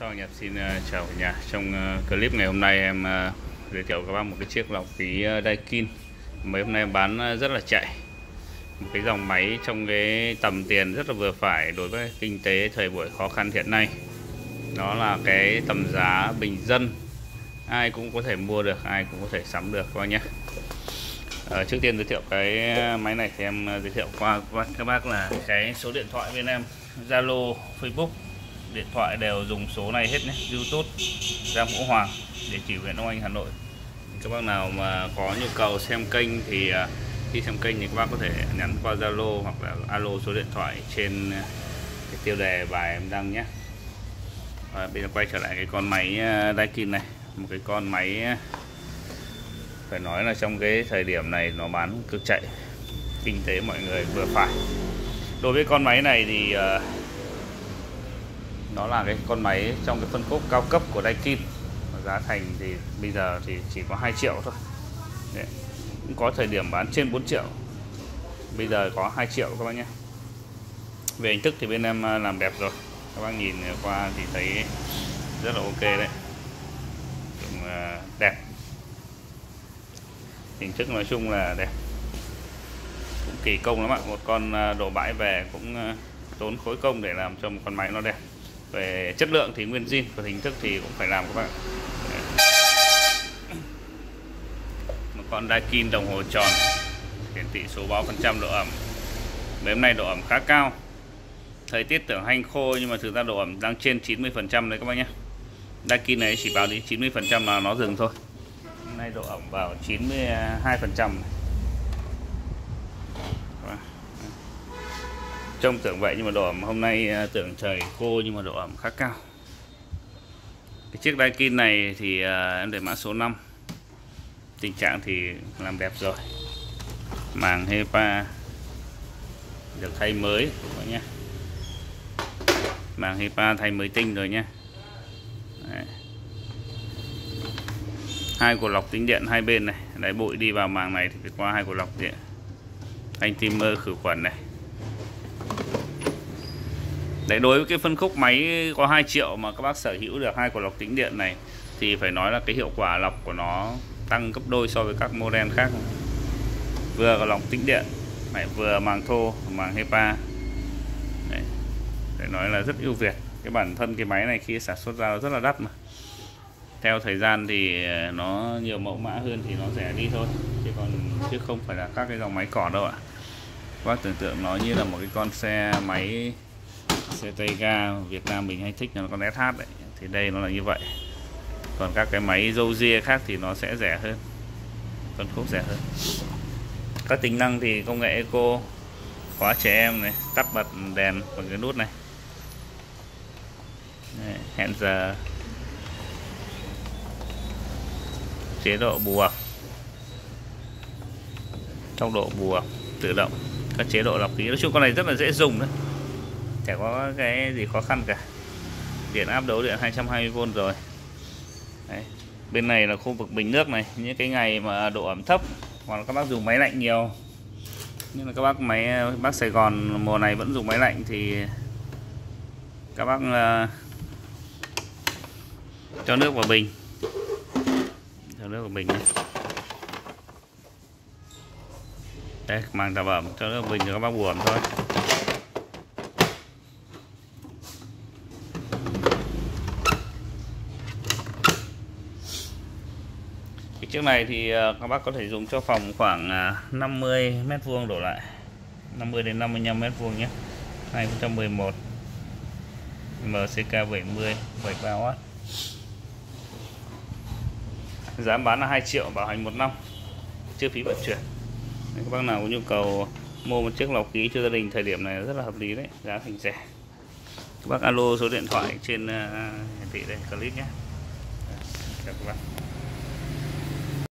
Sau nhập xin ờ, chào cả nhà. Trong ờ, clip ngày hôm nay em ờ, giới thiệu các bác một cái chiếc lọc khí Daikin. Mấy hôm nay em bán rất là chạy. Một cái dòng máy trong cái tầm tiền rất là vừa phải đối với kinh tế thời buổi khó khăn hiện nay. Đó là cái tầm giá bình dân. Ai cũng có thể mua được, ai cũng có thể sắm được các bác nhé. À, trước tiên giới thiệu cái máy này thì em giới thiệu qua các bác là cái số điện thoại bên em Zalo, Facebook điện thoại đều dùng số này hết nhé. YouTube Giang Vũ Hoàng địa chỉ huyện Đông Anh Hà Nội. Các bác nào mà có nhu cầu xem kênh thì à, khi xem kênh thì các bác có thể nhắn qua Zalo hoặc là alo số điện thoại trên à, cái tiêu đề bài em đăng nhé. Và bây giờ quay trở lại cái con máy à, Daikin này. Một cái con máy phải nói là trong cái thời điểm này nó bán cực chạy kinh tế mọi người vừa phải. Đối với con máy này thì uh, nó là cái con máy trong cái phân khúc cao cấp của Daikin. Giá thành thì bây giờ thì chỉ có 2 triệu thôi. Đấy. cũng có thời điểm bán trên 4 triệu. Bây giờ có 2 triệu các bác nhé. Về hình thức thì bên em à, làm đẹp rồi. Các bác nhìn qua thì thấy rất là ok đấy. Cũng à, đẹp. Hình thức nói chung là đẹp. Cũng kỳ công lắm ạ. Một con à, đồ bãi về cũng tốn khối công để làm cho một con máy nó đẹp về chất lượng thì nguyên zin và hình thức thì cũng phải làm các bạn. Một con Daikin đồng hồ tròn, hiển thị số báo phần trăm độ ẩm. Mấy hôm nay độ ẩm khá cao. Thời tiết tưởng hanh khô nhưng mà thực ra độ ẩm đang trên 90 phần trăm đấy các bạn nhé. Daikin này chỉ báo đến 90 phần trăm là nó dừng thôi. Hôm nay độ ẩm vào 92 phần trăm trông tưởng vậy nhưng mà độ ẩm hôm nay à, tưởng trời khô nhưng mà độ ẩm khá cao. Cái chiếc Daikin này thì à, em để mã số 5 tình trạng thì làm đẹp rồi. Màng HEPA được thay mới các nhé. Màng HEPA thay mới tinh rồi nhé. Đấy. hai cột lọc tính điện hai bên này. Đáy bụi đi vào màng này thì phải qua hai cột lọc điện. Anh timer khử khuẩn này. Đấy đối với cái phân khúc máy có 2 triệu mà các bác sở hữu được hai quả lọc tĩnh điện này thì phải nói là cái hiệu quả lọc của nó tăng gấp đôi so với các model khác. Vừa có lọc tĩnh điện, lại vừa màng thô, màng HEPA. Đấy. Phải nói là rất ưu việt. Cái bản thân cái máy này khi sản xuất ra rất là đắt mà. Theo thời gian thì ờ, nó nhiều mẫu mã hơn thì nó rẻ đi thôi. Chứ còn chứ không phải là các cái dòng máy cỏ đâu ạ. Các bác tưởng tượng nó như là một cái con xe máy xe tay ga Việt Nam mình hay thích là con SH đấy. Thì đây nó là như vậy. Còn các cái máy dâu ria khác thì nó sẽ rẻ hơn. Phân khúc rẻ hơn. Các tính năng thì công nghệ eco khóa trẻ em này tắt bật đèn bằng cái nút này. Đây, hẹn giờ. Chế độ bù ẩm tốc độ bù ẩm tự động. Các chế độ lọc khí. Nói chung con này rất là dễ dùng đấy chả có cái gì khó khăn cả. Điện áp đấu điện 220V rồi. Đấy. bên này là khu vực bình nước này. Những cái ngày mà độ ẩm thấp hoặc là các bác dùng máy lạnh nhiều. Nhưng là các bác máy bác Sài Gòn mùa này vẫn dùng máy lạnh thì các bác uh, cho nước vào bình. Cho nước vào bình này. đây mang tạp ẩm cho nước vào bình cho các bác buồn thôi. Chiếc này thì ờ, các bác có thể dùng cho phòng khoảng 50 à, mét vuông đổ lại. 50 đến 55 mét vuông nhé. 2011 MCK 70 73W giá bán là 2 triệu bảo hành một năm. Chưa phí vận chuyển. Nếu các bác nào có nhu cầu mua một chiếc lọc khí cho gia đình thời điểm này rất là hợp lý đấy giá thành rẻ. Các bác alo số điện thoại trên à, hiển thị đây clip nhé. Chào các bác.